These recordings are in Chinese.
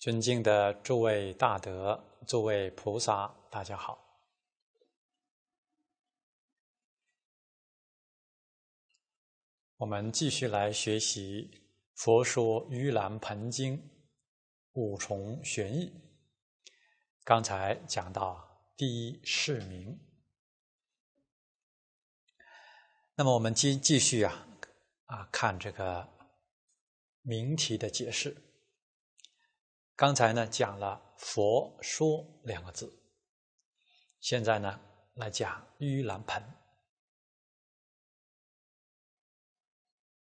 尊敬的诸位大德、诸位菩萨，大家好。我们继续来学习《佛说盂兰盆经》五重玄义。刚才讲到第一释名，那么我们继继续啊啊看这个名题的解释。刚才呢讲了“佛说”两个字，现在呢来讲盂兰盆。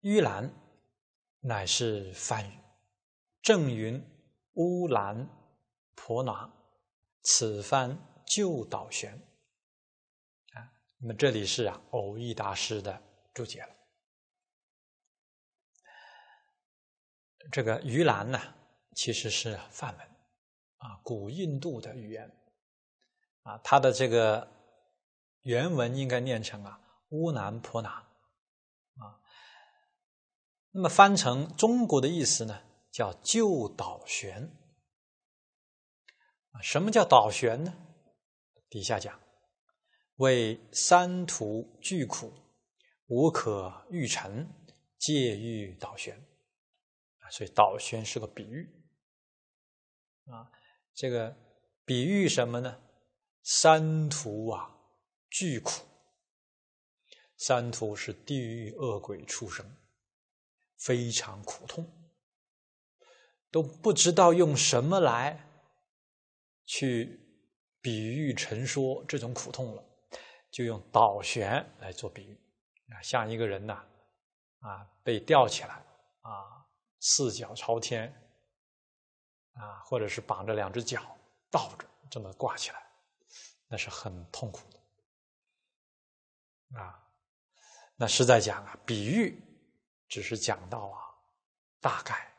盂兰乃是梵语，正云乌兰婆拿，此番旧导玄。啊，那么这里是啊偶益大师的注解了。这个盂兰呢？其实是梵文，啊，古印度的语言，啊，它的这个原文应该念成啊乌南婆拿，啊，那么翻成中国的意思呢，叫救导玄，什么叫导玄呢？底下讲，为三途巨苦，无可欲成，借欲导玄，啊，所以导玄是个比喻。啊，这个比喻什么呢？三途啊，巨苦。三途是地狱恶鬼出生，非常苦痛，都不知道用什么来去比喻陈说这种苦痛了，就用倒悬来做比喻啊，像一个人呐，啊，被吊起来啊，四脚朝天。啊，或者是绑着两只脚倒着这么挂起来，那是很痛苦的啊。那实在讲啊，比喻只是讲到啊大概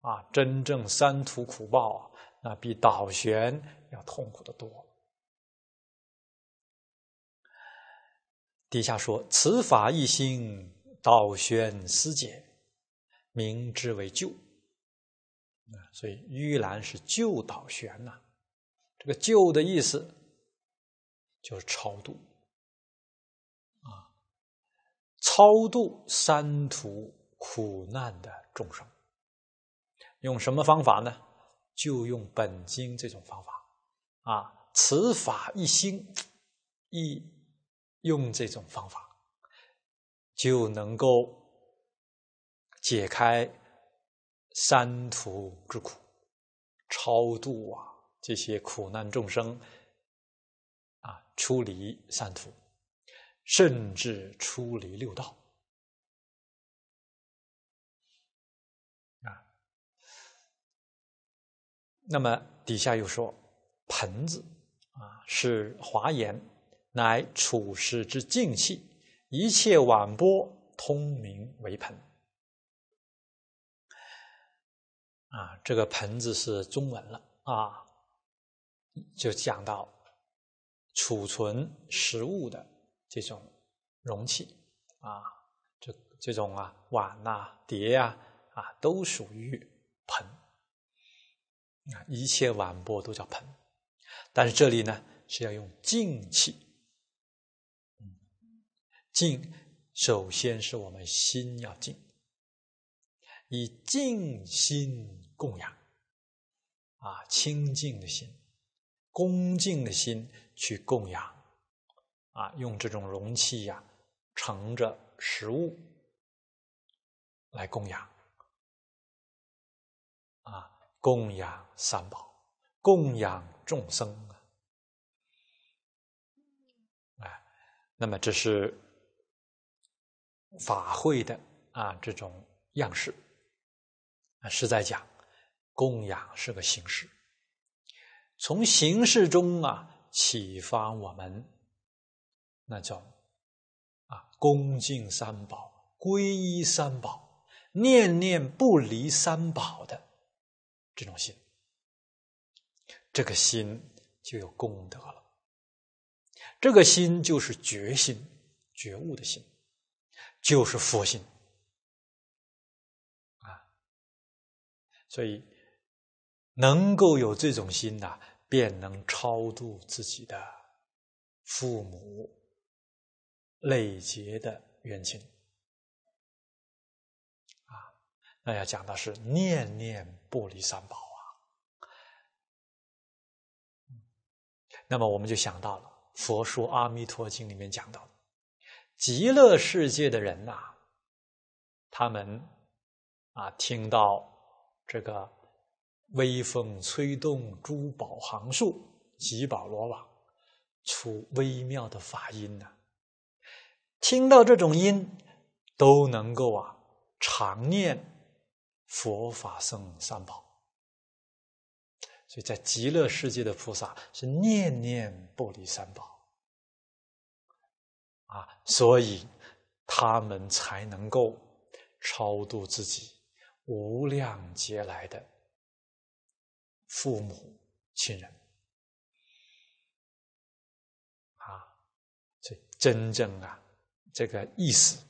啊，真正三途苦报啊，那比倒悬要痛苦的多。底下说：“此法一心，倒悬思解，名之为救。”啊，所以盂兰是救导玄呐，这个救的意思就是超度啊，超度三途苦难的众生，用什么方法呢？就用本经这种方法啊，此法一心一用这种方法，就能够解开。三途之苦，超度啊这些苦难众生，啊出离三途，甚至出离六道，啊。那么底下又说，盆子啊是华严，乃处世之静气，一切晚波通明为盆。啊，这个盆子是中文了啊，就讲到储存食物的这种容器啊，这这种啊碗呐、碟呀啊，都属于盆。啊，一切碗钵都叫盆，但是这里呢是要用静气，静，首先是我们心要静，以静心。供养。啊，清净的心，恭敬的心去供养。啊，用这种容器呀，盛着食物来供养。啊，供养三宝，供养众生。啊，哎，那么这是法会的啊这种样式。啊，是在讲。供养是个形式，从形式中啊启发我们那叫啊恭敬三宝、皈依三宝、念念不离三宝的这种心，这个心就有功德了。这个心就是觉心、觉悟的心，就是佛心所以。能够有这种心呐，便能超度自己的父母累劫的冤亲。啊，那要讲的是念念不离三宝啊。那么我们就想到了《佛说阿弥陀经》里面讲到，极乐世界的人呐，他们啊听到这个。微风吹动珠宝行树，吉宝罗网，出微妙的法音呢。听到这种音，都能够啊常念佛法僧三宝。所以在极乐世界的菩萨是念念不离三宝啊，所以他们才能够超度自己无量劫来的。父母亲人啊，这真正啊，这个意思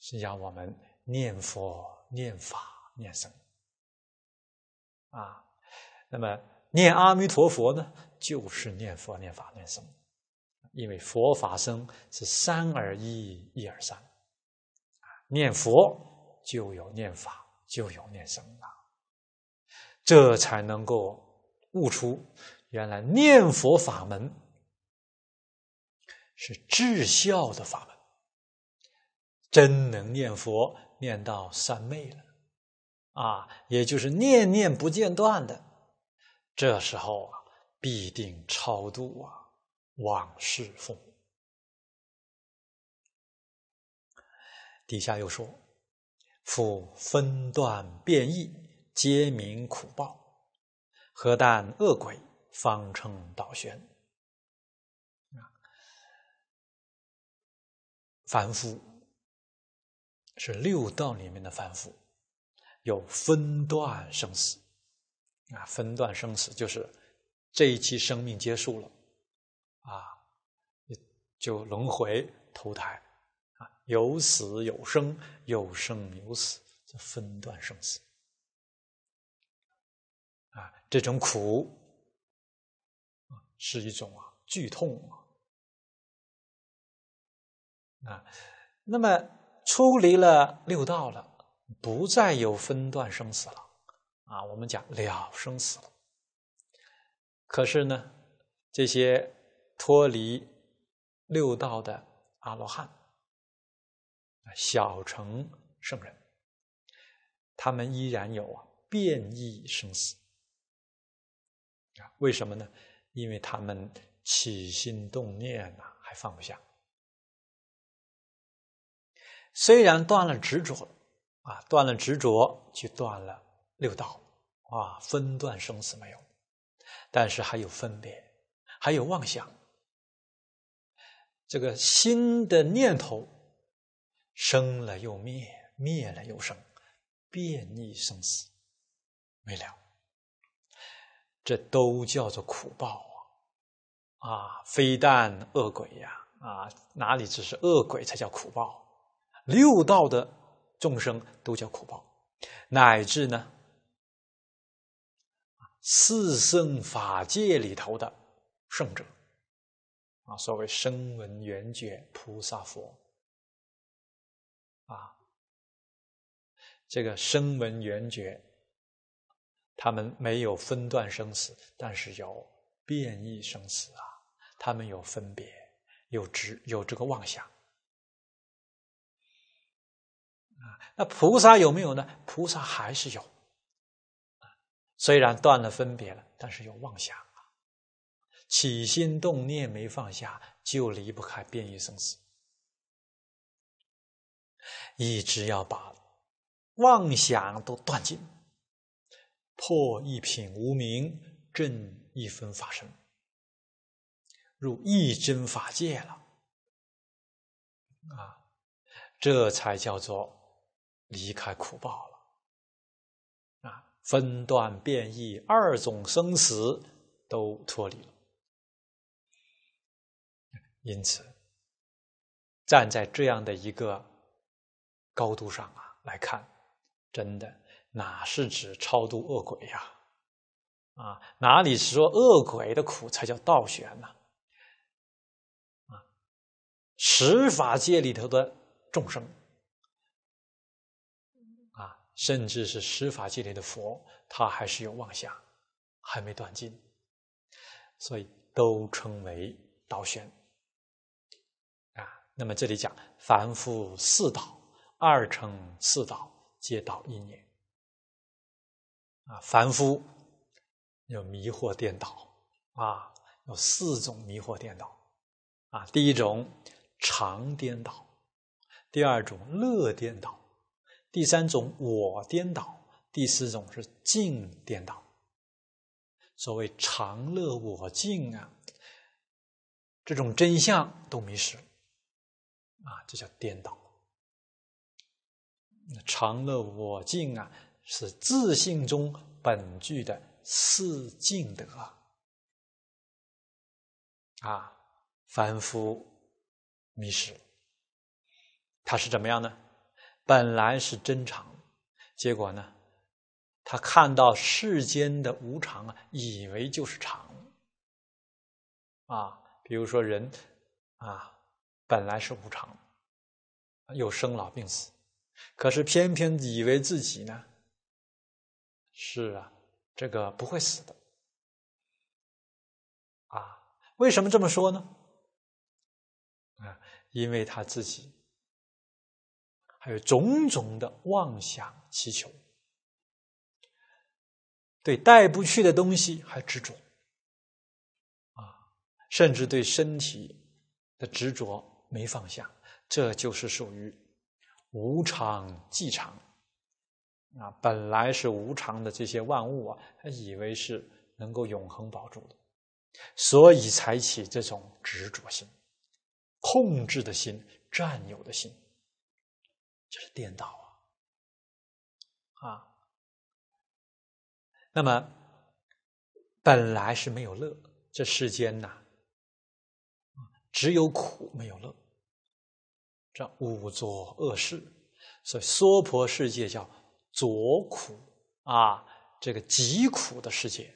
是让我们念佛、念法、念僧啊。那么念阿弥陀佛呢，就是念佛、念法、念僧，因为佛法僧是三而一，一而三。念佛就有念法，就有念声了，这才能够。悟出，原来念佛法门是至孝的法门，真能念佛念到三昧了，啊，也就是念念不间断的，这时候啊，必定超度啊往事父母。底下又说：“复分段变异，皆名苦报。”何但恶鬼方称倒悬啊！凡夫是六道里面的凡夫，有分段生死啊！分段生死就是这一期生命结束了啊，就轮回投胎，有死有生，有生有死，这分段生死。啊，这种苦是一种啊剧痛啊。啊，那么出离了六道了，不再有分段生死了啊。我们讲了生死了。可是呢，这些脱离六道的阿罗汉、小乘圣人，他们依然有啊变异生死啊。为什么呢？因为他们起心动念呐，还放不下。虽然断了执着，啊，断了执着，就断了六道，啊，分段生死没有，但是还有分别，还有妄想。这个新的念头生了又灭，灭了又生，变异生死没了。这都叫做苦报啊！啊，非但恶鬼呀，啊，哪里只是恶鬼才叫苦报？六道的众生都叫苦报，乃至呢，四圣法界里头的圣者，啊，所谓声闻缘觉菩萨佛，啊，这个声闻缘觉。他们没有分段生死，但是有变异生死啊！他们有分别，有执，有这个妄想。那菩萨有没有呢？菩萨还是有虽然断了分别了，但是有妄想啊。起心动念没放下，就离不开变异生死，一直要把妄想都断尽。破一品无名，正一分法身，入一真法界了，啊，这才叫做离开苦报了，啊，分段变异二种生死都脱离了，因此，站在这样的一个高度上啊来看，真的。哪是指超度恶鬼呀？啊，哪里是说恶鬼的苦才叫倒悬呢？啊，十法界里头的众生，啊，甚至是十法界里的佛，他还是有妄想，还没断尽，所以都称为倒悬。啊，那么这里讲凡夫四倒，二乘四倒，皆倒一年。啊，凡夫。有迷惑颠倒啊，有四种迷惑颠倒啊。第一种常颠倒，第二种乐颠倒，第三种我颠倒，第四种是静颠倒。所谓常乐我净啊，这种真相都迷失了啊，这叫颠倒。常乐我净啊，是自信中本具的。四净德啊，凡夫迷失，他是怎么样呢？本来是真常，结果呢，他看到世间的无常啊，以为就是常啊。比如说人啊，本来是无常，有生老病死，可是偏偏以为自己呢，是啊。这个不会死的，啊？为什么这么说呢？啊，因为他自己还有种种的妄想祈求，对带不去的东西还执着，啊，甚至对身体的执着没放下，这就是属于无常即常。啊，本来是无常的这些万物啊，他以为是能够永恒保住的，所以才起这种执着心、控制的心、占有的心，这是颠倒啊！啊，那么本来是没有乐，这世间呐，只有苦没有乐，这五浊恶世，所以娑婆世界叫。浊苦啊，这个极苦的世界。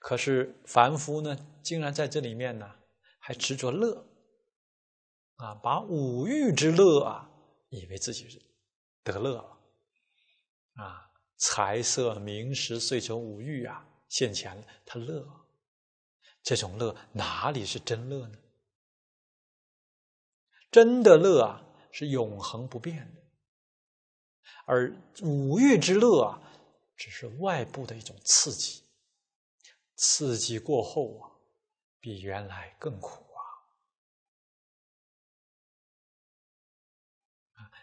可是凡夫呢，竟然在这里面呢，还执着乐啊，把五欲之乐啊，以为自己是得乐了啊，财色名食睡成五欲啊，现前了，他乐。这种乐哪里是真乐呢？真的乐啊，是永恒不变的。而五欲之乐啊，只是外部的一种刺激，刺激过后啊，比原来更苦啊。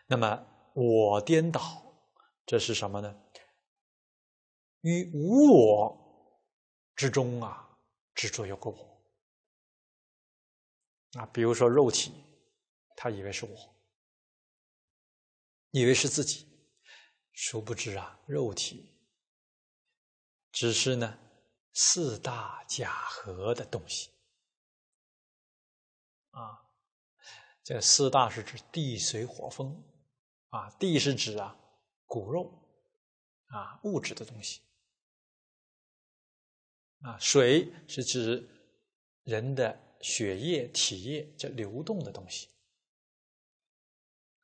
那么我颠倒，这是什么呢？于无我之中啊，执着有个我啊，比如说肉体，他以为是我，以为是自己。殊不知啊，肉体只是呢四大假合的东西啊。这四大是指地、水、火、风啊。地是指啊骨肉啊物质的东西啊。水是指人的血液、体液这流动的东西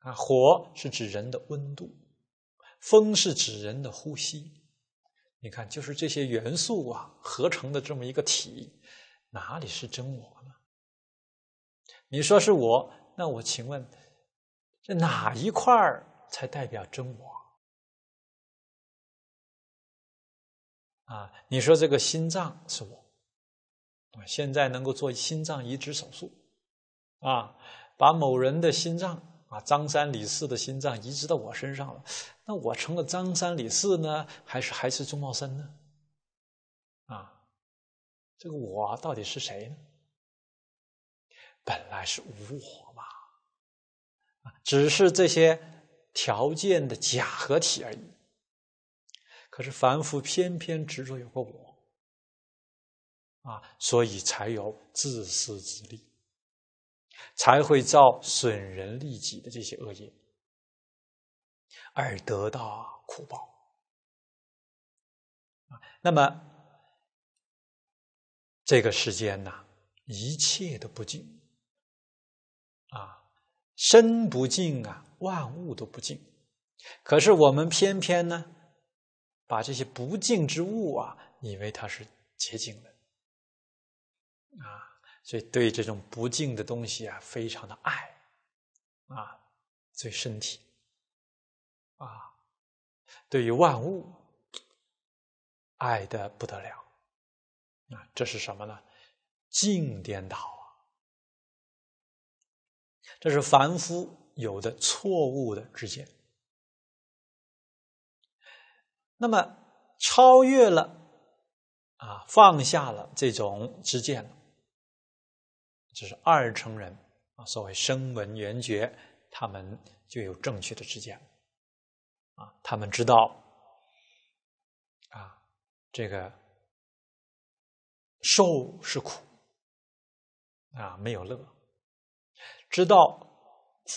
啊。火是指人的温度。风是指人的呼吸，你看，就是这些元素啊合成的这么一个体，哪里是真我呢？你说是我，那我请问，这哪一块儿才代表真我？啊，你说这个心脏是我，现在能够做心脏移植手术，啊，把某人的心脏。啊，张三李四的心脏移植到我身上了，那我成了张三李四呢，还是还是钟茂生呢？啊，这个我到底是谁呢？本来是无我嘛，啊，只是这些条件的假合体而已。可是凡夫偏偏执着有个我，啊，所以才有自私自利。才会造损人利己的这些恶业，而得到苦报！那么这个世间呐，一切都不净啊，身不净啊，万物都不净。可是我们偏偏呢，把这些不净之物啊，以为它是洁净的啊，所以对这种不净的东西啊，非常的爱啊，对身体啊，对于万物。爱的不得了，啊，这是什么呢？境颠倒啊！这是凡夫有的错误的知见。那么超越了啊，放下了这种知见，这是二乘人啊，所谓声闻缘觉，他们就有正确的知见啊，他们知道。啊这个受是苦啊，没有乐；知道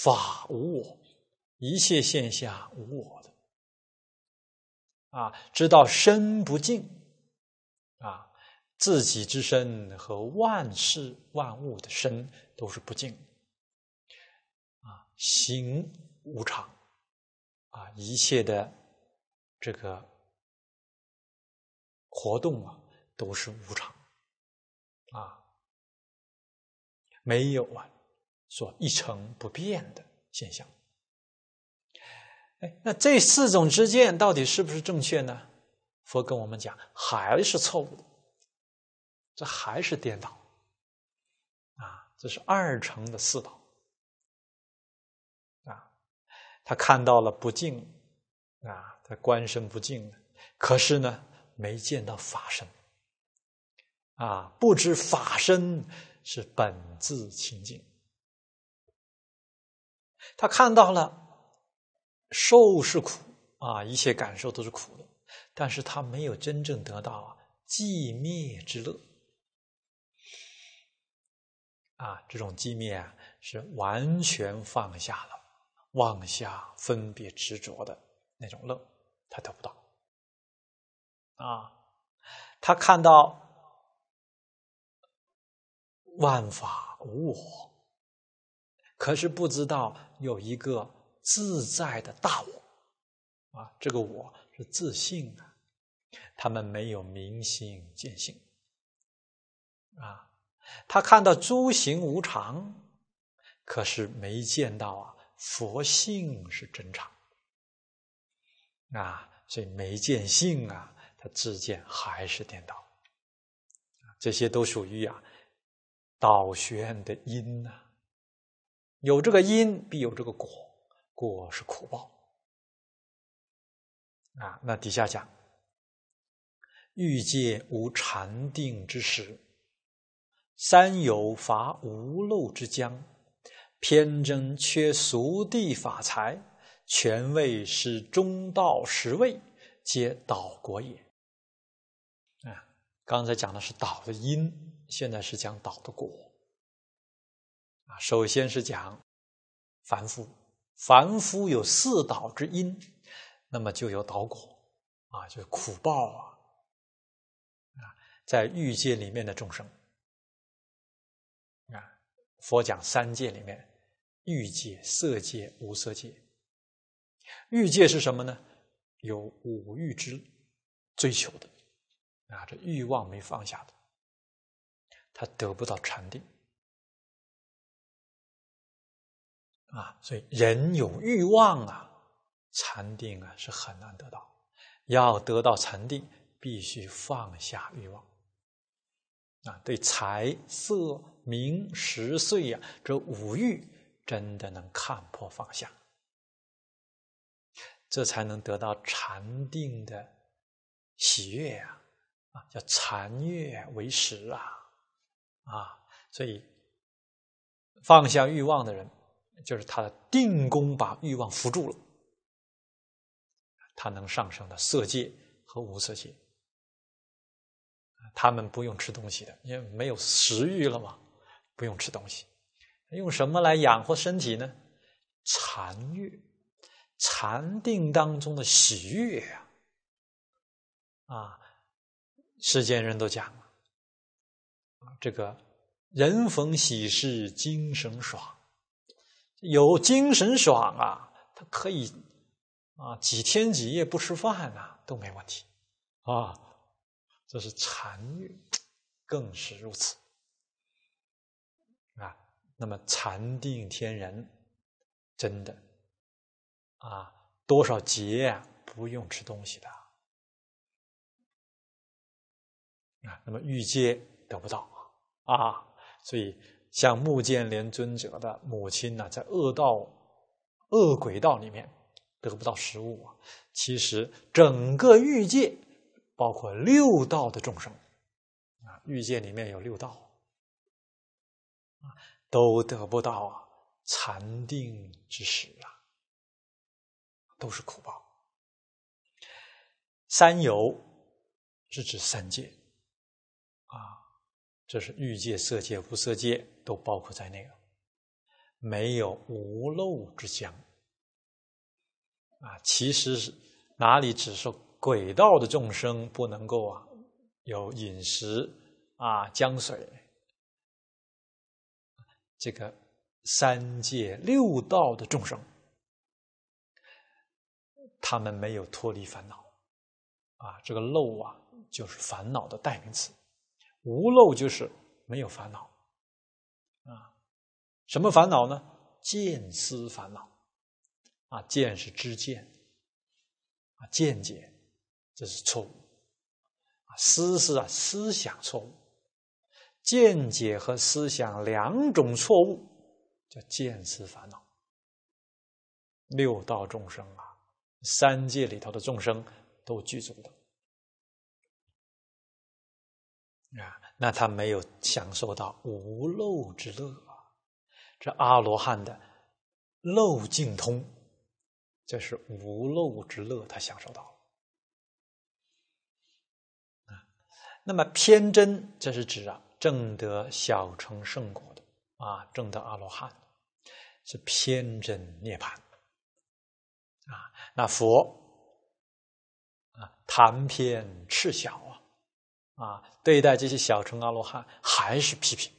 法无我，一切现象无我的啊；知道身不净啊，自己之身和万事万物的身都是不净啊；行无常啊，一切的这个。活动啊，都是无常啊，没有啊，说一成不变的现象。哎，那这四种之见到底是不是正确呢？佛跟我们讲，还是错误的，这还是颠倒啊！这是二乘的四倒啊，他看到了不净啊，他观身不净可是呢？没见到法身，啊，不知法身是本自清净。他看到了受是苦啊，一切感受都是苦的，但是他没有真正得到寂灭之乐，啊，这种寂灭啊是完全放下了妄下分别执着的那种乐，他得不到。啊，他看到万法无我，可是不知道有一个自在的大我啊，这个我是自信啊，他们没有明心见性啊，他看到诸行无常，可是没见到啊佛性是真常啊，所以没见性啊。他自见还是颠倒，这些都属于啊倒悬的因呐。有这个因，必有这个果，果是苦报啊。那底下讲，欲界无禅定之时，三有法无漏之疆，偏真缺俗地法财，权位是中道实位，皆岛国也。啊刚才讲的是导的因，现在是讲导的果。啊，首先是讲凡夫，凡夫有四导之因，那么就有导果，啊，就是苦报啊。啊，在欲界里面的众生，佛讲三界里面，欲界、色界、无色界。欲界是什么呢？有五欲之追求的。啊，这欲望没放下的，他得不到禅定啊。所以人有欲望啊，禅定啊是很难得到。要得到禅定，必须放下欲望啊。对财色名食睡呀，这五欲真的能看破放下，这才能得到禅定的喜悦呀。啊，叫禅悦为食啊，啊，所以放下欲望的人，就是他的定功把欲望扶住了，他能上升到色界和无色界。他们不用吃东西的，因为没有食欲了嘛，不用吃东西，用什么来养活身体呢？禅悦，禅定当中的喜悦呀，啊。世间人都讲，这个人逢喜事精神爽，有精神爽啊，他可以啊几天几夜不吃饭呐都没问题啊。这是禅悦，更是如此啊。那么禅定天人真的啊，多少劫啊不用吃东西的。啊，那么欲界得不到啊，所以像目犍连尊者的母亲呢，在恶道、恶鬼道里面得不到食物啊。其实整个欲界，包括六道的众生啊，欲界里面有六道啊，都得不到啊禅定之时啊，都是苦报。三有是指三界。啊，这是欲界、色界、无色界都包括在内了，没有无漏之相。啊，其实是哪里只是轨道的众生不能够啊有饮食啊江水，这个三界六道的众生，他们没有脱离烦恼，啊，这个漏啊就是烦恼的代名词。无漏就是没有烦恼，啊，什么烦恼呢？见思烦恼，啊，见是知见，啊，见解，这是错误，啊，思是啊思想错误，见解和思想两种错误叫见思烦恼。六道众生啊，三界里头的众生都具足的。啊，那他没有享受到无漏之乐啊！这阿罗汉的漏尽通，这是无漏之乐，他享受到了。啊，那么偏真，这是指啊，正得小乘圣果的啊，正得阿罗汉是偏真涅盘啊。那佛啊，谈偏赤小啊。啊，对待这些小乘阿罗汉还是批评，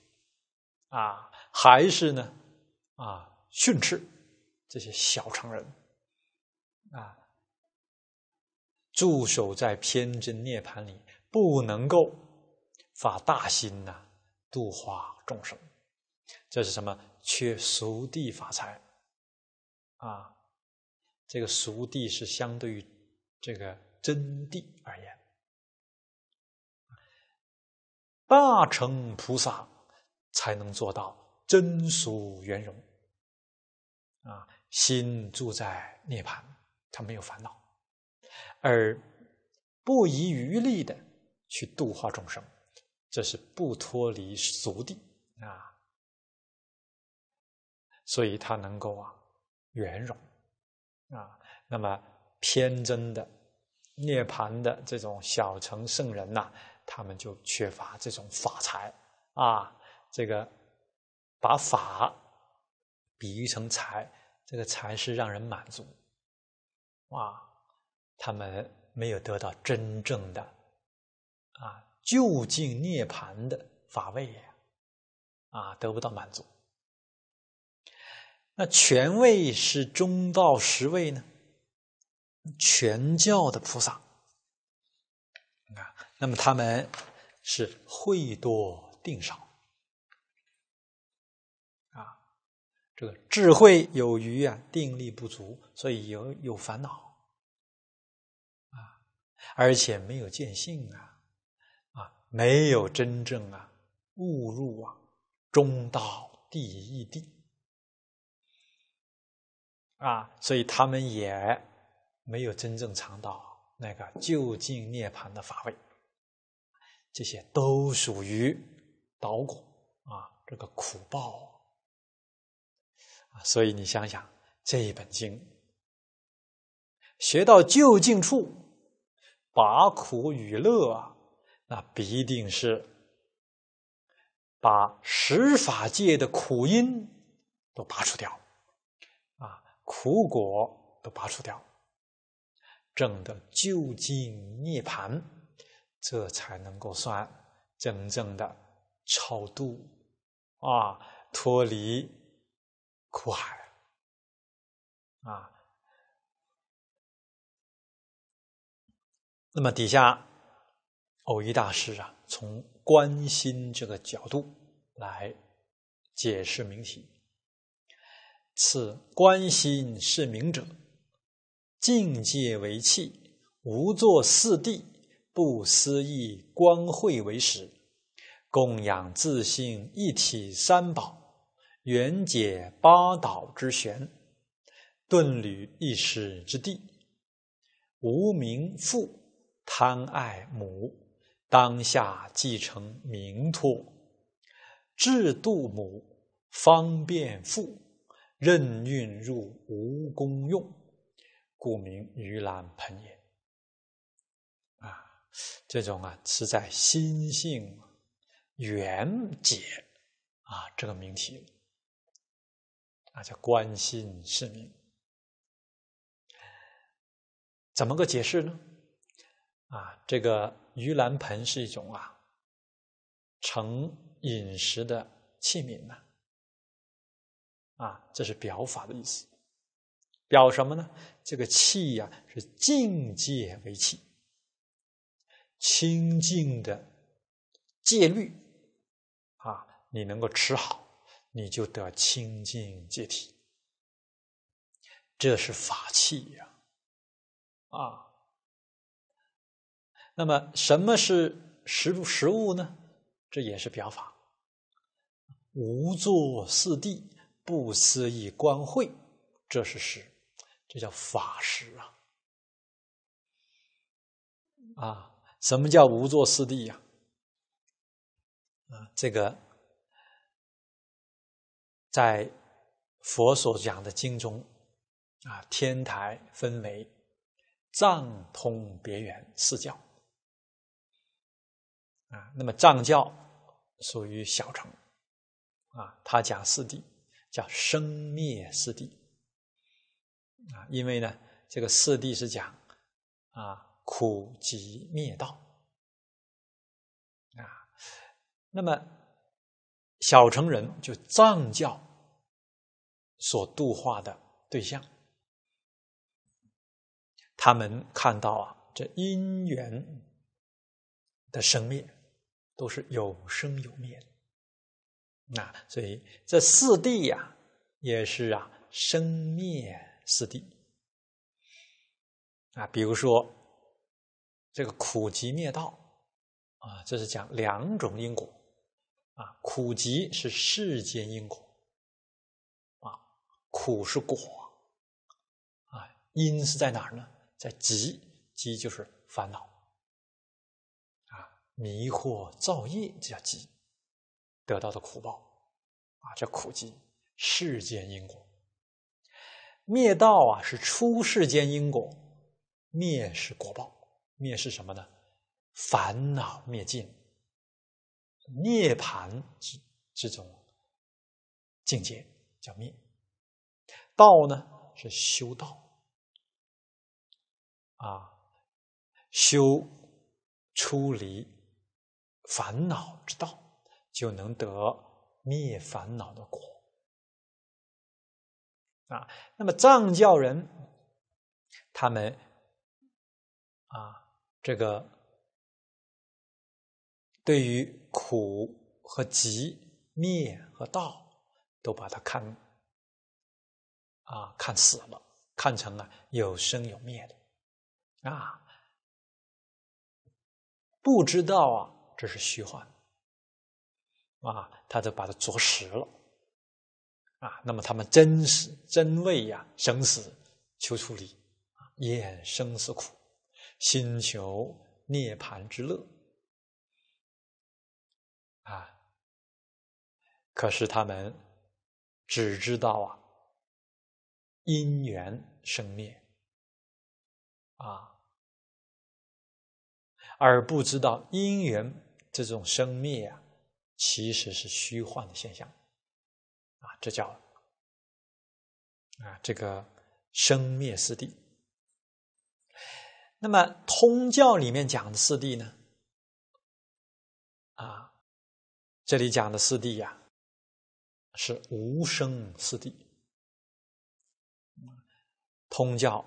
啊，还是呢，啊，训斥这些小乘人，啊，驻守在偏真涅盘里，不能够发大心呐，度化众生，这是什么？缺熟地法财，啊，这个熟地是相对于这个真谛而言。大乘菩萨才能做到真俗圆融啊，心住在涅槃，他没有烦恼，而不遗余力的去度化众生，这是不脱离俗地啊，所以他能够啊圆融啊。那么偏真的涅槃的这种小乘圣人呐。他们就缺乏这种法财啊，这个把法比喻成财，这个财是让人满足啊，他们没有得到真正的啊就近涅盘的法位呀，啊得不到满足。那权位是中道十位呢？全教的菩萨啊。那么他们是慧多定少啊，这个智慧有余啊，定力不足，所以有有烦恼啊，而且没有见性，啊，没有真正啊悟入啊中道第一地啊，所以他们也没有真正尝到那个究竟涅槃的法味。这些都属于导果啊，这个苦报啊，所以你想想这一本经，学到究竟处，把苦与乐啊，那必定是把十法界的苦因都拔除掉，啊，苦果都拔除掉，证得究竟涅盘。这才能够算真正的超度啊，脱离苦海啊。那么底下偶一大师啊，从观心这个角度来解释名题。此观心是明者，境界为气，无作四谛，不思议光慧为实，供养自性一体三宝，圆解八岛之玄，顿履一时之地，无名父。贪爱母，当下继承名托；智度母，方便父，任运入无功用，故名盂兰盆也。啊，这种啊是在心性圆解啊这个命题，啊叫观心是名，怎么个解释呢？啊，这个盂兰盆是一种啊盛饮食的器皿呢。啊，这是表法的意思。表什么呢？这个气呀是境界为气，清净的戒律啊，你能够持好，你就得清净戒体。这是法器呀，啊。那么，什么是实实物呢？这也是表法。无作四谛，不思议观慧，这是实，这叫法实啊！啊，什么叫无作四谛呀？啊，这个在佛所讲的经中，啊，天台分为藏通别圆四教。啊，那么藏教属于小乘，啊，他讲四谛，叫生灭四谛，啊，因为呢，这个四谛是讲啊苦集灭道，啊，那么小乘人就藏教所度化的对象，他们看到啊，这因缘的生灭。都是有生有灭的，啊，所以这四谛呀，也是啊生灭四谛啊。比如说这个苦集灭道啊，这是讲两种因果啊。苦集是世间因果啊，苦是果啊，因是在哪儿呢？在集，集就是烦恼。迷惑造业，这叫集，得到的苦报啊，叫苦集，世间因果。灭道啊，是出世间因果，灭是果报。灭是什么呢？烦恼灭尽，涅盘之这种境界叫灭。道呢，是修道啊，修出离。烦恼之道，就能得灭烦恼的果啊。那么藏教人，他们啊，这个对于苦和集、灭和道，都把它看啊看死了，看成了有生有灭的啊，不知道啊。这是虚幻啊，他就把它着实了啊。那么他们真是真为呀生死求出离啊，厌生死苦，心求涅盘之乐啊。可是他们只知道啊因缘生灭啊，而不知道因缘。这种生灭啊，其实是虚幻的现象，啊，这叫啊这个生灭四谛。那么通教里面讲的四谛呢，啊，这里讲的四谛呀，是无生四谛。通教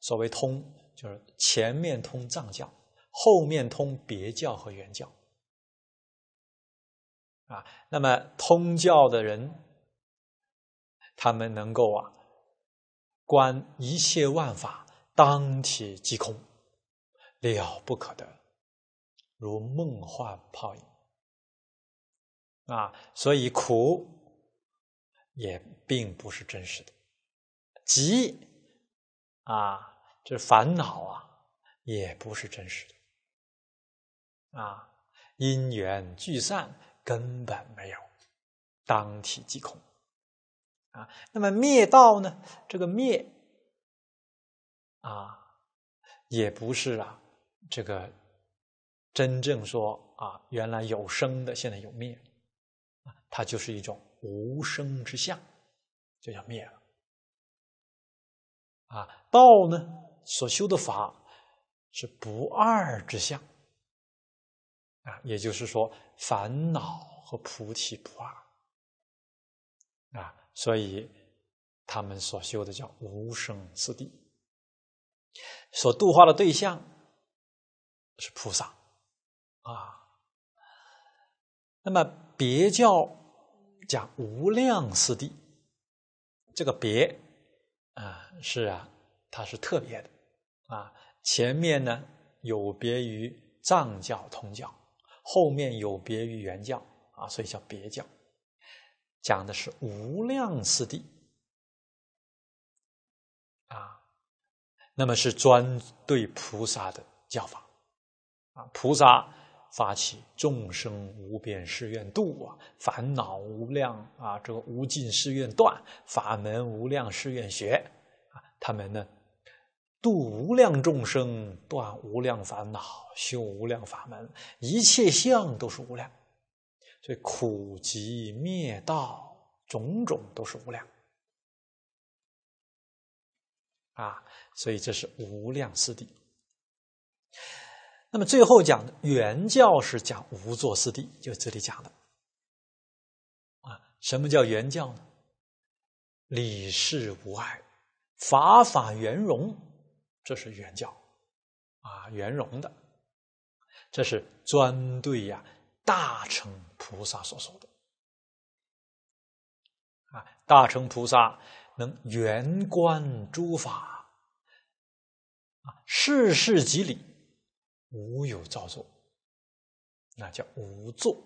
所谓通，就是前面通藏教，后面通别教和原教。啊，那么通教的人，他们能够啊，观一切万法当体即空，了不可得，如梦幻泡影。啊，所以苦也并不是真实的，急啊，这烦恼啊，也不是真实的。啊，因缘聚散。根本没有，当体即空啊。那么灭道呢？这个灭啊，也不是啊，这个真正说啊，原来有生的，现在有灭啊，它就是一种无生之相，就叫灭了啊。道呢，所修的法是不二之相。也就是说，烦恼和菩提不二啊，所以他们所修的叫无生四谛，所度化的对象是菩萨啊。那么别教讲无量四谛，这个别啊是啊，它是特别的啊。前面呢有别于藏教、通教。后面有别于原教啊，所以叫别教，讲的是无量四谛。啊，那么是专对菩萨的教法。啊，菩萨发起众生无边誓愿度啊，烦恼无量啊，这个无尽誓愿断，法门无量誓愿学。啊，他们呢？度无量众生，断无量烦恼，修无量法门，一切相都是无量，所以苦集灭道，种种都是无量啊！所以这是无量四谛。那么最后讲的原教是讲无作四谛，就这里讲的啊。什么叫原教呢？理事无碍，法法圆融。这是圆教，啊，圆融的，这是专对呀大乘菩萨所说的，啊，大乘菩萨能圆观诸法，啊，事事即理，无有造作，那叫无作，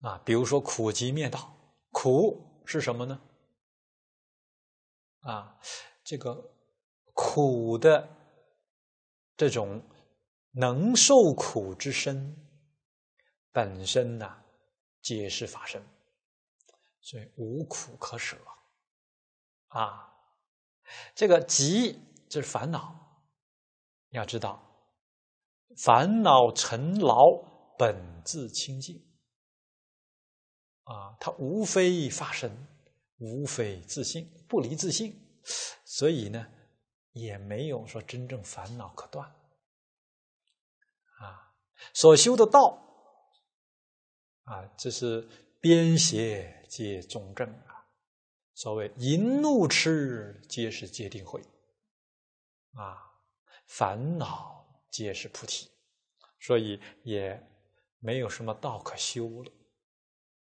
啊，比如说苦集灭道，苦是什么呢？啊，这个。苦的这种能受苦之身，本身呢，皆是法身，所以无苦可舍啊。这个急就是烦恼，要知道，烦恼尘劳本自清净啊，它无非法身，无非自性，不离自性，所以呢。也没有说真正烦恼可断，啊，所修的道，啊，这是边邪皆中正啊。所谓淫怒痴皆是皆定慧，啊，烦恼皆是菩提，所以也没有什么道可修了，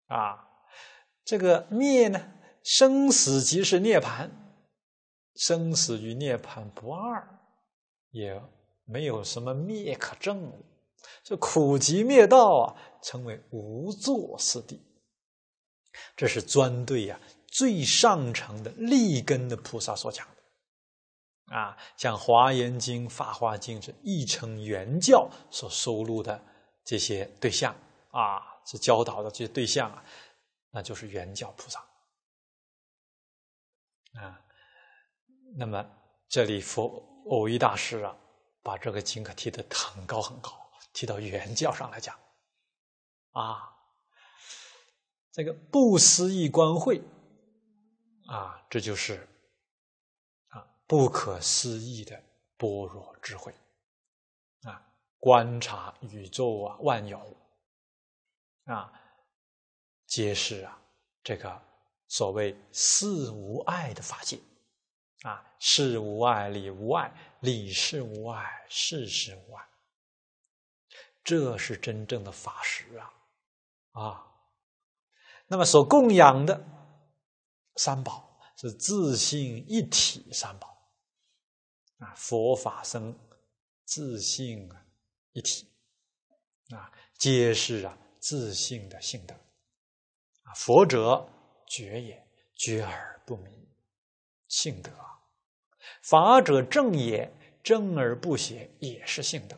啊，这个灭呢，生死即是涅槃。生死与涅槃不二，也没有什么灭可证。这苦集灭道啊，称为无作四谛。这是专对呀最上乘的立根的菩萨所讲的。啊，像《华严经》《法华经》这一成原教所收录的这些对象啊，是教导的这些对象啊，那就是原教菩萨啊。那么，这里佛偶一大师啊，把这个经可提得很高很高，提到原教上来讲，啊，这个不思议观慧，啊，这就是啊不可思议的般若智慧，啊，观察宇宙啊万有。啊，皆是啊这个所谓四无碍的法界啊，事无碍，理无碍，理事无碍，事事无碍，这是真正的法实啊啊！那么所供养的三宝是自性一体三宝啊，佛法僧自性啊。一体啊，皆是啊自性的性德啊。佛者觉也，觉而不迷，性德；法者正也，正而不邪，也是性德。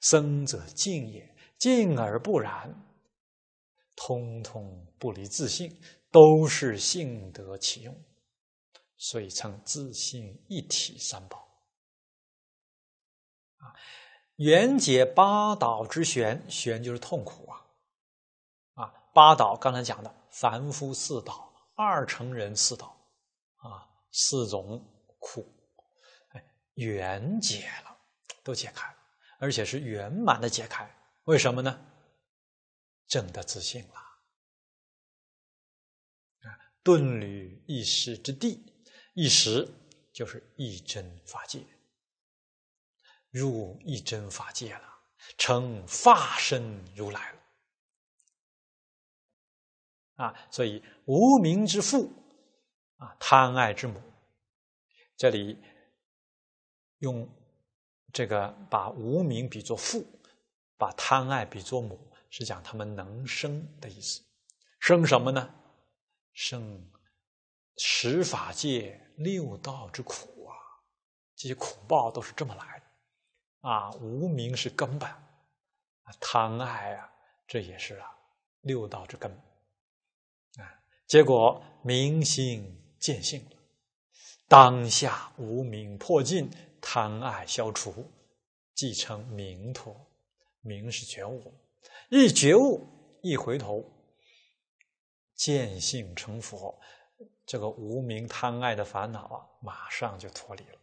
生则静也，静而不染，通通不离自性，都是性德其用，所以称自性一体三宝。啊，缘解八岛之玄，玄就是痛苦啊！啊，八岛刚才讲的凡夫四岛、二乘人四道啊，四种苦，哎，缘解了，都解开了，而且是圆满的解开。为什么呢？正的自信了啊！顿履一时之地，一时就是一真法界。入一真法界了，成法身如来了啊！所以无名之父啊，贪爱之母，这里用这个把无名比作父，把贪爱比作母，是讲他们能生的意思。生什么呢？生十法界六道之苦啊！这些苦报都是这么来的。啊，无名是根本，啊，贪爱啊，这也是啊，六道之根，啊，结果明心见性了，当下无名破尽，贪爱消除，即成明陀。明是觉悟，一觉悟，一回头，见性成佛，这个无名贪爱的烦恼啊，马上就脱离了。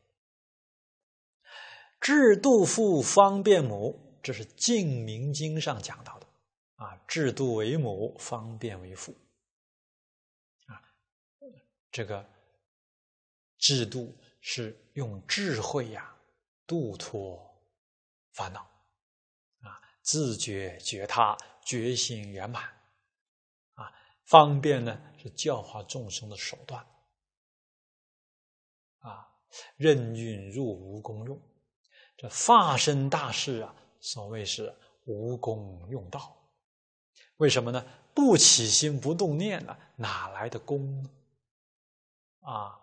制度父方便母，这是《净明经》上讲到的啊。制度为母，方便为父。这个制度是用智慧呀度脱烦恼啊，自觉觉他，觉醒圆满啊。方便呢是教化众生的手段啊，任运入无功用。这化身大事啊，所谓是无功用道。为什么呢？不起心不动念呢，哪来的功呢？啊，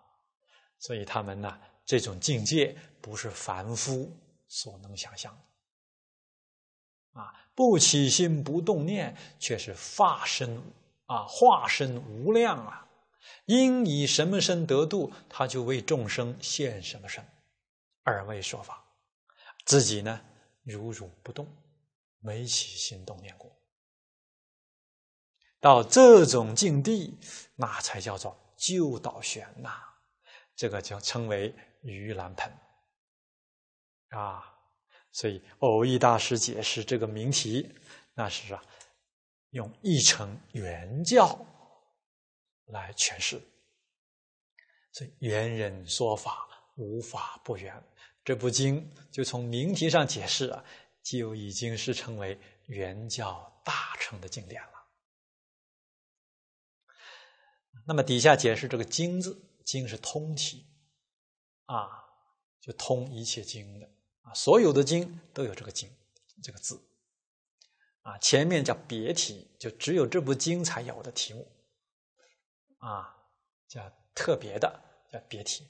所以他们呢，这种境界不是凡夫所能想象的。啊，不起心不动念，却是化身啊，化身无量啊，因以什么身得度，他就为众生现什么身，二位说法。自己呢，如如不动，没起心动念过。到这种境地，那才叫做旧导玄呐。这个叫称为盂兰盆啊。所以偶益大师解释这个名题，那是啊，用一成原教来诠释。所以圆人说法，无法不圆。这部经就从名题上解释啊，就已经是成为原教大成的经典了。那么底下解释这个“经”字，“经”是通体啊，就通一切经的啊，所有的经都有这个“经”这个字啊。前面叫别题，就只有这部经才有的题目啊，叫特别的，叫别题。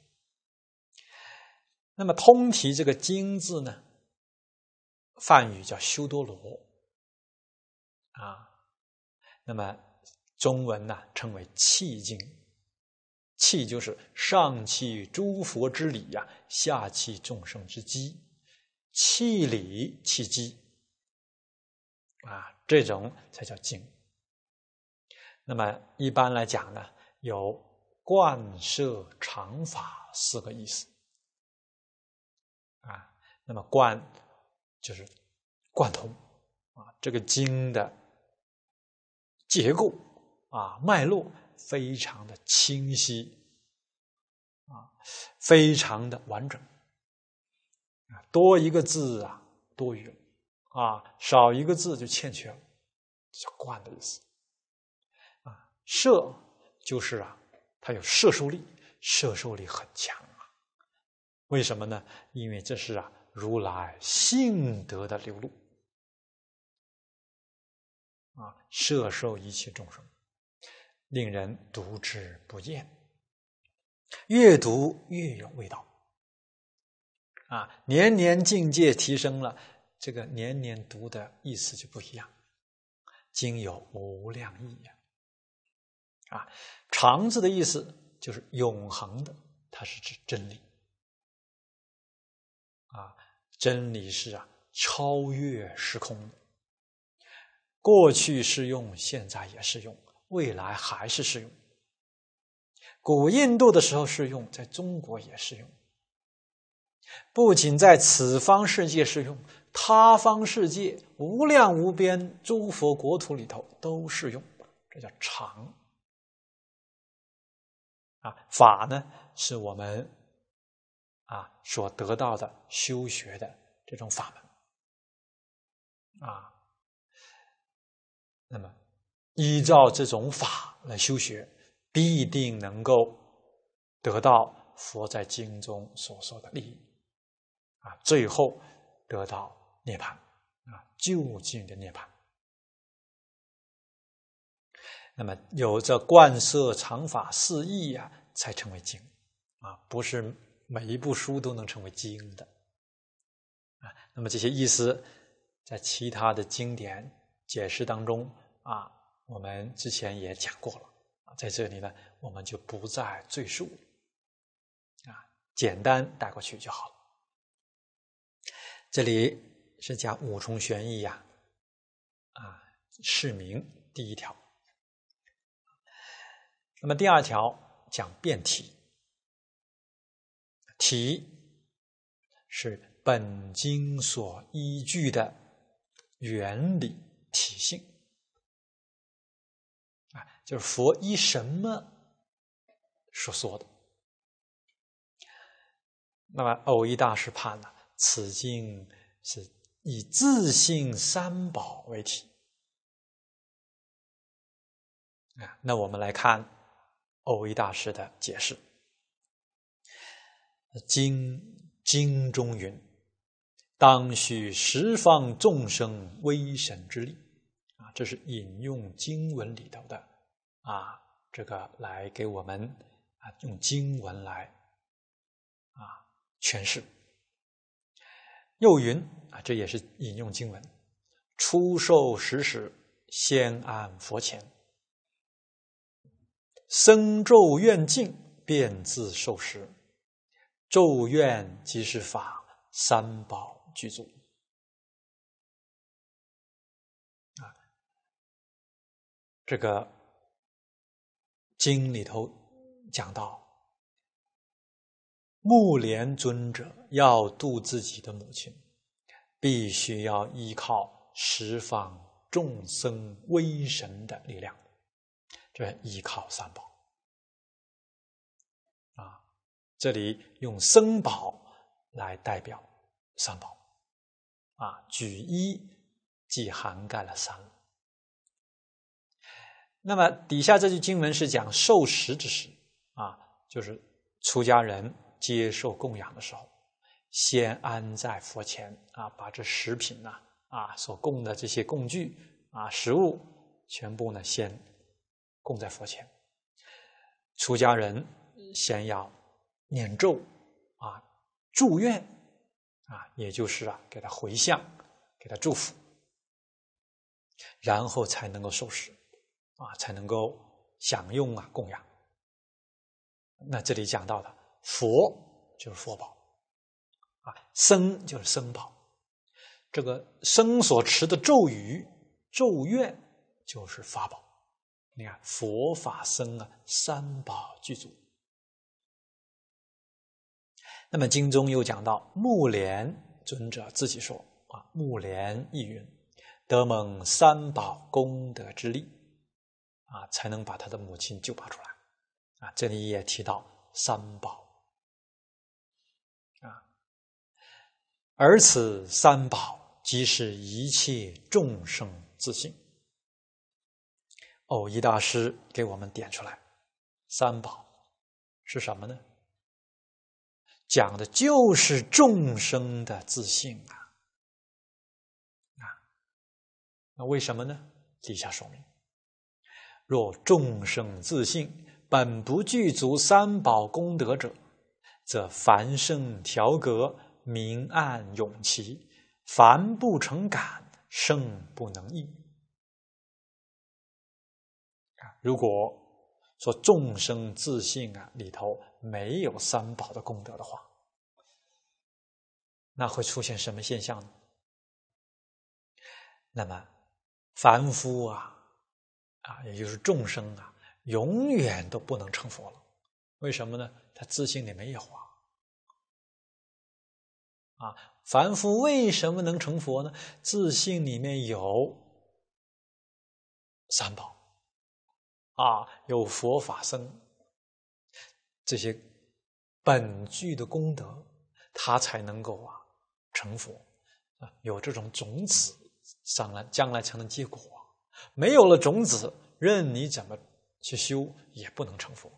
那么通题这个“经”字呢，梵语叫修多罗啊。那么中文呢称为气经，气就是上气诸佛之理呀，下气众生之机，气理气机啊，这种才叫经。那么一般来讲呢，有贯摄常法四个意思。啊，那么贯就是贯通啊，这个经的结构啊脉络非常的清晰啊，非常的完整啊，多一个字啊多余了啊，少一个字就欠缺了，叫贯的意思啊。摄就是啊，它有摄受力，摄受力很强啊。为什么呢？因为这是啊。如来性德的流露啊，摄受一切众生，令人读之不厌，越读越有味道啊！年年境界提升了，这个年年读的意思就不一样。经有无量意呀，啊，常字的意思就是永恒的，它是指真理啊。真理是啊，超越时空的，过去适用，现在也适用，未来还是适用。古印度的时候适用，在中国也适用。不仅在此方世界适用，他方世界无量无边诸佛国土里头都适用，这叫常。啊，法呢，是我们。啊，所得到的修学的这种法门，啊，那么依照这种法来修学，必定能够得到佛在经中所说的利益，啊，最后得到涅槃，啊，究竟的涅槃。那么有着贯摄常法四义呀，才成为经，啊，不是。每一部书都能成为经的啊，那么这些意思在其他的经典解释当中啊，我们之前也讲过了，在这里呢，我们就不再赘述啊，简单带过去就好了。这里是讲五重玄义呀，啊，释明第一条，那么第二条讲辩题。体是本经所依据的原理体性，就是佛依什么所说的。那么偶一大师判了，此经是以自性三宝为体啊。那我们来看偶一大师的解释。经经中云：“当须十方众生威神之力。”啊，这是引用经文里头的啊，这个来给我们啊用经文来啊诠释。又云啊，这也是引用经文：“出受时时，先安佛前，僧咒愿尽，便自受时。”咒怨即是法，三宝具足啊。这个经里头讲到，木莲尊者要度自己的母亲，必须要依靠十方众生威神的力量，这依靠三宝啊。这里用僧宝来代表三宝，啊，举一即涵盖了三。那么底下这句经文是讲受食之时，啊，就是出家人接受供养的时候，先安在佛前，啊，把这食品呢，啊，所供的这些供具啊，食物全部呢，先供在佛前。出家人先要。念咒啊，祝愿啊，也就是啊，给他回向，给他祝福，然后才能够受食啊，才能够享用啊供养。那这里讲到的佛就是佛宝啊，僧就是僧宝，这个僧所持的咒语、咒愿就是法宝。你看佛法僧啊，三宝具足。那么经中又讲到木莲尊者自己说啊，木莲亦云：“得蒙三宝功德之力，啊，才能把他的母亲救拔出来。”啊，这里也提到三宝啊，而此三宝即是一切众生自性。偶一大师给我们点出来，三宝是什么呢？讲的就是众生的自性啊！啊，那为什么呢？底下说明：若众生自性本不具足三宝功德者，则凡圣调格，明暗永齐，凡不成感，圣不能应。如果说众生自信啊里头没有三宝的功德的话，那会出现什么现象呢？那么凡夫啊啊，也就是众生啊，永远都不能成佛了。为什么呢？他自信里没有啊。啊，凡夫为什么能成佛呢？自信里面有三宝。啊，有佛法僧这些本具的功德，他才能够啊成佛啊。有这种种子，将来将来才能结果。没有了种子，任你怎么去修，也不能成佛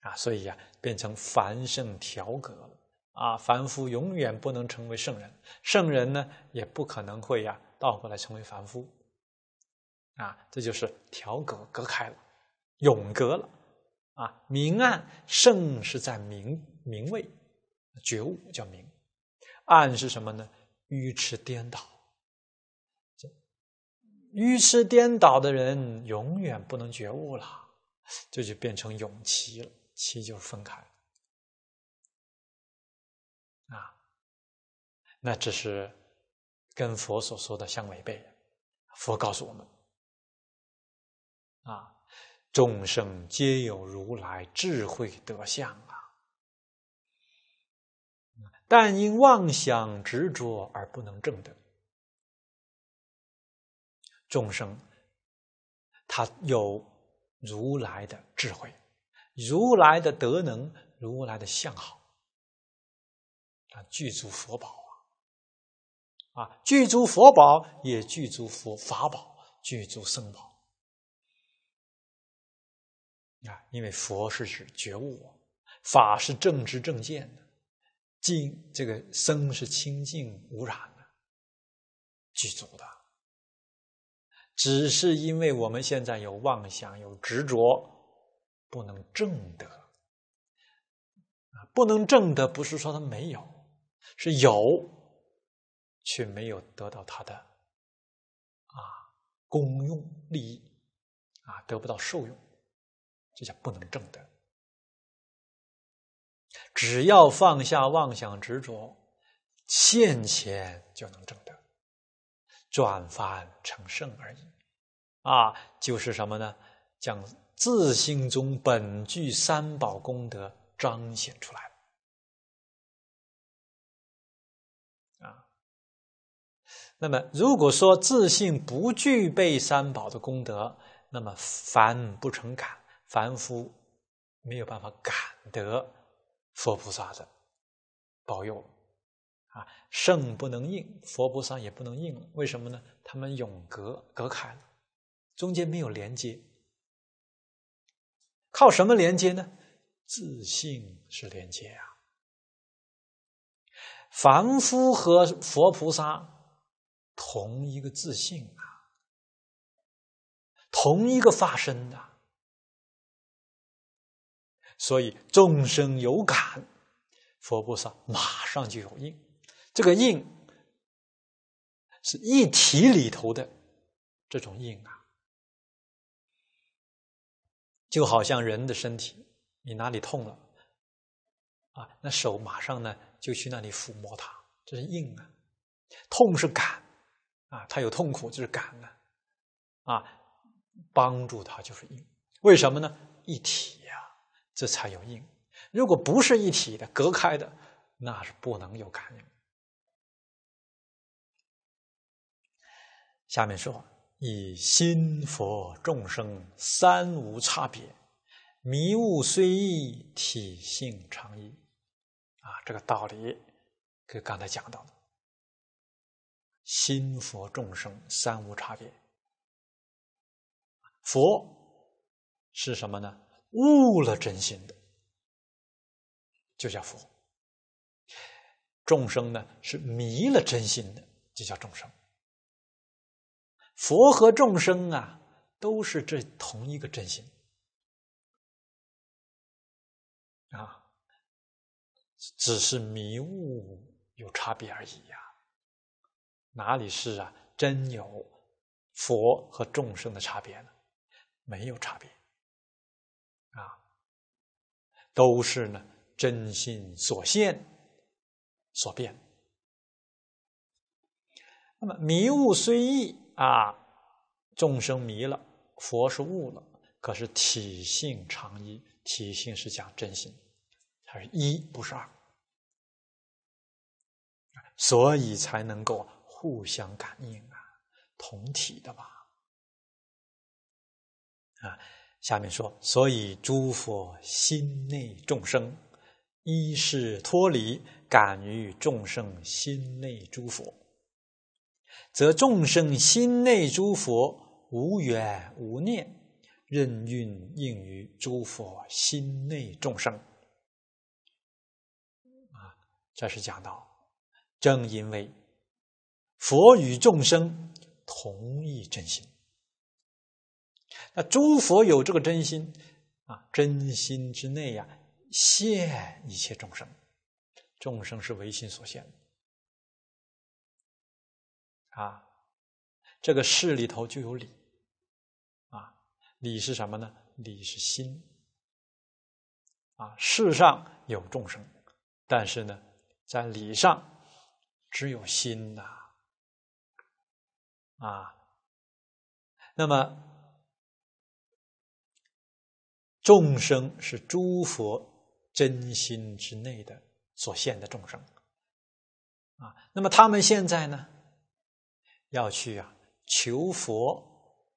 啊。所以呀，变成凡圣调格了啊。凡夫永远不能成为圣人，圣人呢，也不可能会呀倒过来成为凡夫。啊，这就是调格隔开了，永隔了啊！明暗圣是在明明位觉悟叫明，暗是什么呢？愚痴颠倒，愚痴颠倒的人永远不能觉悟了，这就变成永期了，期就是分开啊。那只是跟佛所说的相违背，佛告诉我们。啊，众生皆有如来智慧德相啊，但因妄想执着而不能证得。众生他有如来的智慧，如来的德能，如来的相好，啊，具足佛宝啊，啊，具足佛宝也具足佛法宝，具足僧宝。啊，因为佛是指觉悟，法是正知正见的，净这个僧是清净无染的，具足的。只是因为我们现在有妄想、有执着，不能正得。不能正得，不是说他没有，是有，却没有得到他的啊功用利益，啊，得不到受用。这叫不能正得。只要放下妄想执着，现前就能正得，转凡成圣而已。啊，就是什么呢？将自心中本具三宝功德彰显出来啊，那么如果说自信不具备三宝的功德，那么凡不成感。凡夫没有办法感得佛菩萨的保佑啊，圣不能应，佛菩萨也不能应了。为什么呢？他们永隔隔开了，中间没有连接。靠什么连接呢？自信是连接啊。凡夫和佛菩萨同一个自信啊，同一个化身的。所以众生有感，佛菩萨马上就有应。这个应是一体里头的这种应啊，就好像人的身体你哪里痛了？啊那手马上呢就去那里抚摸它这是硬啊。痛是感啊他有痛苦这是感啊。啊帮助他就是硬。为什么呢？一体呀这才有硬。如果不是一体的隔开的那是不能有感应。下面说以心佛众生三无差别，迷悟虽异，体性常异。”啊，这个道理跟刚才讲到的，心佛众生三无差别。佛是什么呢？悟了真心的，就叫佛。众生呢，是迷了真心的，就叫众生。佛和众生啊，都是这同一个真心啊，只是迷雾有差别而已呀。哪里是啊？真有佛和众生的差别呢？没有差别啊，都是呢真心所现所变。那么迷雾虽异。啊，众生迷了，佛是悟了，可是体性常一，体性是讲真心，它是一不是二，所以才能够互相感应啊，同体的嘛。啊，下面说，所以诸佛心内众生，一是脱离感于众生心内诸佛。则众生心内诸佛无缘无念，任运应于诸佛心内众生。啊，这是讲到，正因为佛与众生同一真心，那诸佛有这个真心啊，真心之内呀，现一切众生，众生是唯心所现。啊，这个事里头就有理，啊，理是什么呢？理是心，啊，世上有众生，但是呢，在理上只有心呐，啊，那么众生是诸佛真心之内的所现的众生，啊，那么他们现在呢？要去啊，求佛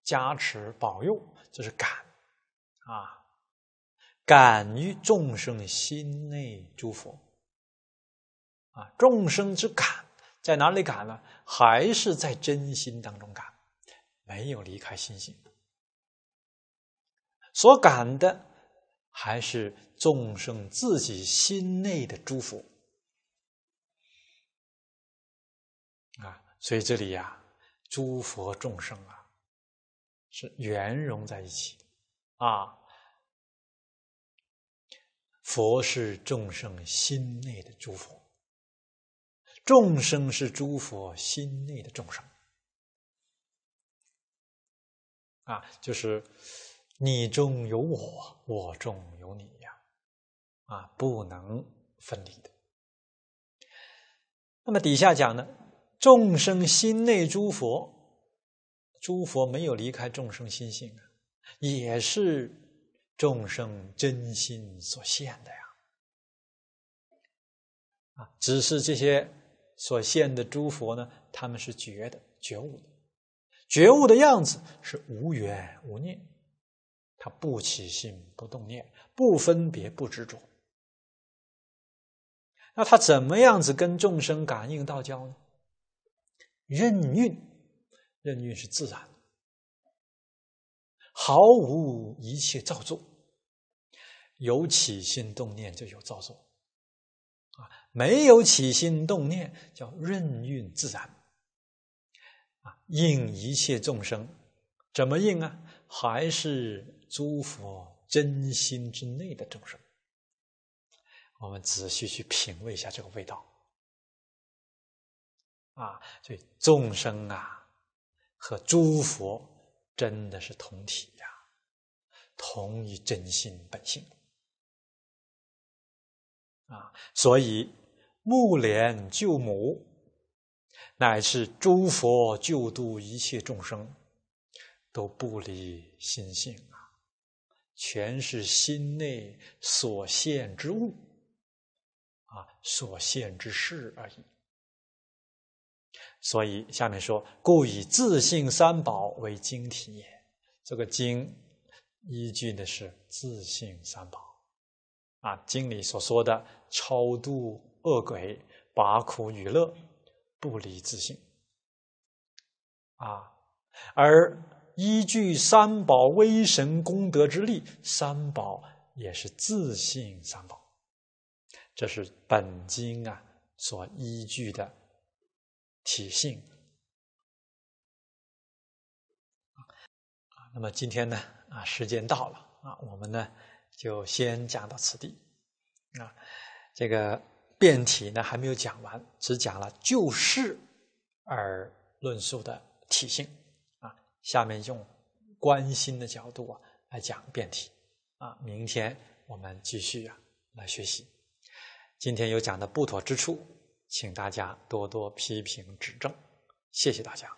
加持保佑，这是感啊，感于众生心内诸佛啊，众生之感在哪里感呢？还是在真心当中感，没有离开心性，所感的还是众生自己心内的诸佛啊，所以这里呀。诸佛众生啊，是圆融在一起啊。佛是众生心内的诸佛，众生是诸佛心内的众生啊，就是你中有我，我中有你呀，啊，不能分离的。那么底下讲呢？众生心内诸佛，诸佛没有离开众生心性啊，也是众生真心所现的呀。啊，只是这些所现的诸佛呢，他们是觉的、觉悟的，觉悟的样子是无缘无念，他不起心、不动念、不分别、不执着。那他怎么样子跟众生感应道交呢？任运，任运是自然，毫无一切造作，有起心动念就有造作，啊，没有起心动念叫任运自然，啊，应一切众生，怎么应啊？还是诸佛真心之内的众生，我们仔细去品味一下这个味道。啊，所以众生啊，和诸佛真的是同体呀，同一真心本性啊。所以木莲救母，乃是诸佛救度一切众生，都不离心性啊，全是心内所现之物啊，所现之事而已。所以下面说，故以自性三宝为经体也。这个经依据的是自性三宝啊，经里所说的超度恶鬼、拔苦与乐，不离自性啊。而依据三宝威神功德之力，三宝也是自性三宝，这是本经啊所依据的。体性啊，那么今天呢啊，时间到了啊，我们呢就先讲到此地啊。这个辩体呢还没有讲完，只讲了就事而论述的体性啊。下面用关心的角度啊来讲辩体啊。明天我们继续啊来学习。今天有讲的不妥之处。请大家多多批评指正，谢谢大家。